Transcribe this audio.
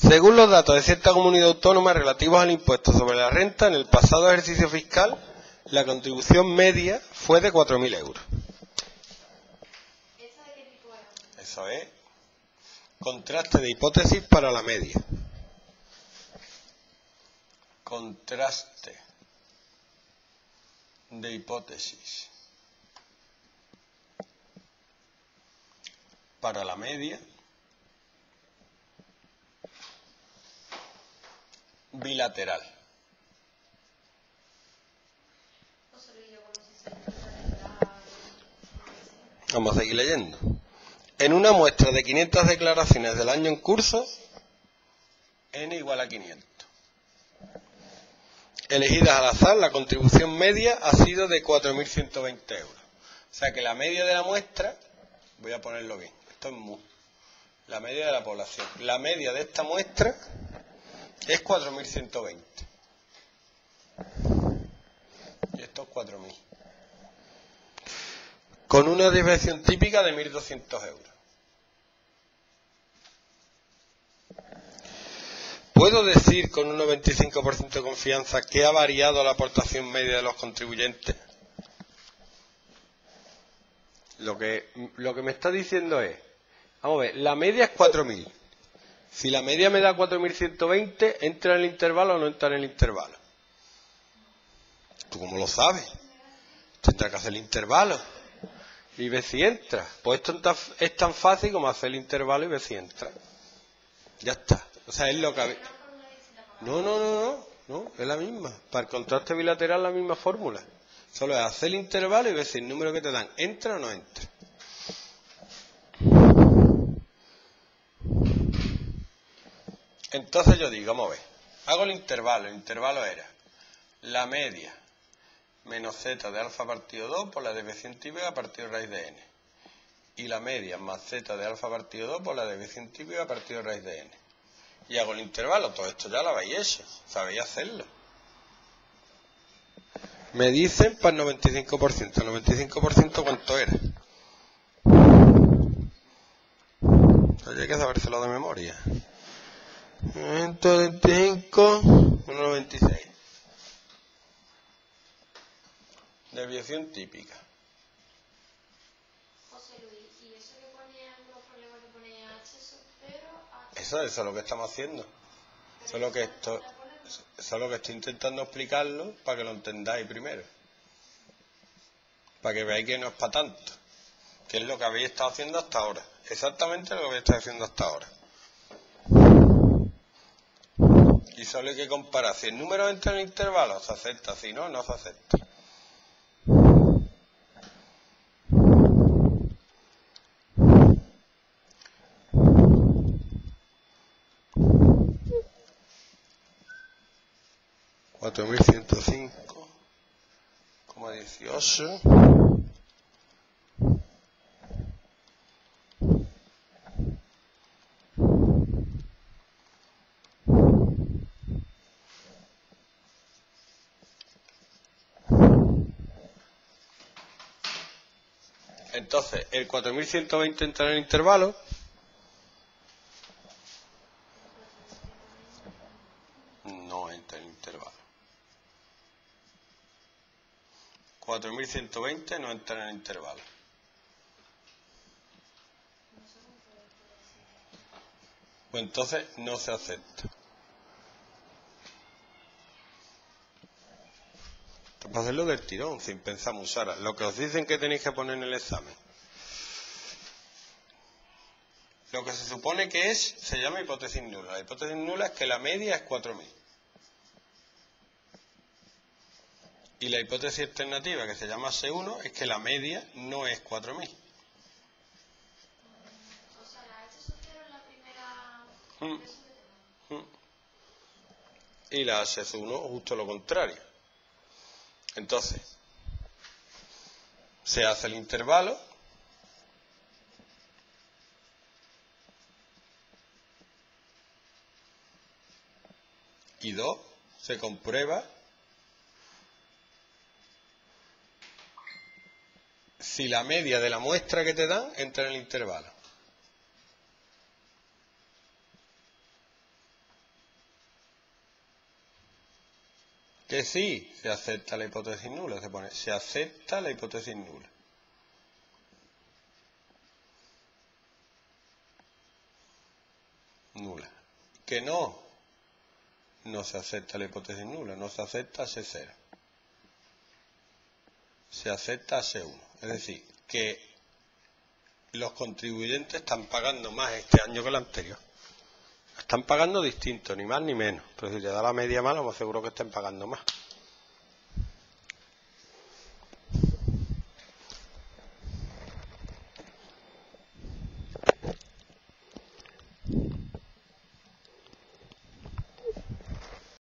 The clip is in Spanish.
Según los datos de cierta comunidad autónoma relativos al impuesto sobre la renta, en el pasado ejercicio fiscal, la contribución media fue de 4.000 euros. Eso es contraste de hipótesis para la media. Contraste de hipótesis para la media bilateral. Vamos a seguir leyendo. En una muestra de 500 declaraciones del año en curso, n igual a 500. Elegidas al azar, la contribución media ha sido de 4.120 euros. O sea que la media de la muestra, voy a ponerlo bien, esto es mu, la media de la población. La media de esta muestra es 4.120. Y esto es 4.000 con una desviación típica de 1.200 euros. ¿Puedo decir con un 95% de confianza que ha variado la aportación media de los contribuyentes? Lo que, lo que me está diciendo es, vamos a ver, la media es 4.000. Si la media me da 4.120, ¿entra en el intervalo o no entra en el intervalo? ¿Tú cómo lo sabes? Tendrá que hacer el intervalo y ve si entra. Pues esto es tan- fácil como hacer el intervalo y ver si entra. Ya está. O sea, es lo que... No, no, no, no, no, es la misma. Para el contraste bilateral la misma fórmula. Solo es hacer el intervalo y ver si el número que te dan entra o no entra. Entonces yo digo, vamos a hago el intervalo, el intervalo era la media menos z de alfa partido 2 por la desviación típica partido raíz de n. Y la media más z de alfa partido 2 por la desviación típica partido raíz de n. Y hago el intervalo, todo esto ya lo habéis hecho, sabéis hacerlo. Me dicen para el 95%, el 95% cuánto era. Hay que sabérselo de memoria. 125, 196. Desviación típica. José Luis, ¿y eso que pone algunos problemas que pone H? Eso, eso es lo que estamos haciendo. Eso es lo que esto, eso es lo que estoy intentando explicarlo para que lo entendáis primero. Para que veáis que no es para tanto. Que es lo que habéis estado haciendo hasta ahora. Exactamente lo que habéis estado haciendo hasta ahora. Y solo hay que comparar. Si el número entra en el intervalo, se acepta. Si no, no se acepta. Cuatro mil ciento cinco, coma dieciocho. Entonces, el 4120 entra en el intervalo. No entra en el intervalo. 4120 no entra en el intervalo. Pues entonces no se acepta. Para hacerlo del tirón, sin pensar mucho. Ahora, lo que os dicen que tenéis que poner en el examen. Lo que se supone que es, se llama hipótesis nula. La hipótesis nula es que la media es 4.000. Y la hipótesis alternativa, que se llama C1, es que la media no es 4.000. O sea, la H social es la primera... Mm. tenemos. Y la C1 justo lo contrario. Entonces, se hace el intervalo. Y dos, se comprueba si la media de la muestra que te dan entra en el intervalo. Sí, se acepta la hipótesis nula. Se pone, se acepta la hipótesis nula. Nula. Que no, no se acepta la hipótesis nula, no se acepta H0. Se acepta H1. Es decir, que los contribuyentes están pagando más este año que el anterior. Están pagando distinto, ni más ni menos. Entonces, si te da la media mala, pues seguro que estén pagando más.